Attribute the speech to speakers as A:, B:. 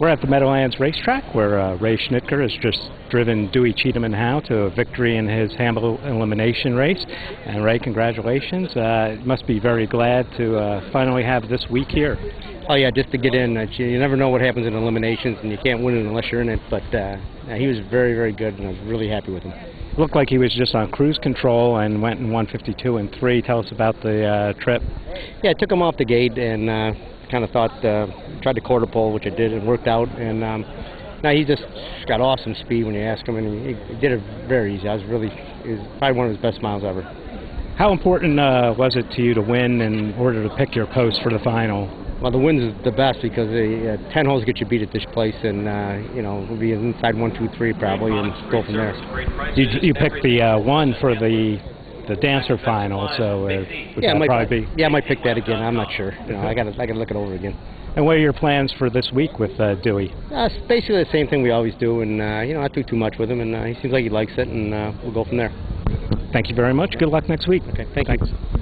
A: We're at the Meadowlands Racetrack where uh, Ray Schnittker has just driven Deweycheatumnhowe to a victory in his Hambo elimination race. And Ray, congratulations. Uh, must be very glad to uh, finally have this week here.
B: Oh yeah, just to get in. Uh, you never know what happens in eliminations, and you can't win it unless you're in it. But uh, he was very, very good, and I was really happy with him.
A: Looked like he was just on cruise control and went in 152 and three. Tell us about the uh, trip.
B: Yeah, I took him off the gate and uh, kind of thought, uh, tried to quarter pole, which I did, and worked out. And um, now he just got awesome speed when you ask him, and he, he did it very easy. I was really, it was probably one of his best miles ever.
A: How important uh, was it to you to win in order to pick your post for the final?
B: Well, the wins is the best because the uh, 10 holes get you beat at this place, and, uh, you know, we'll be inside 1, 2, 3 probably, and go from there.
A: You, you picked the uh, one for the the dancer final, so uh,
B: yeah, I might,
A: probably be?
B: Yeah, I might pick that again. I'm not sure. You know, I got to I got to look it over again.
A: And what are your plans for this week with uh, Dewey?
B: Uh, it's basically the same thing we always do, and uh, you know, not do too much with him, and uh, he seems like he likes it, and uh, we'll go from there.
A: Thank you very much. Good luck next week.
B: Okay, thank
A: Thanks.
B: you.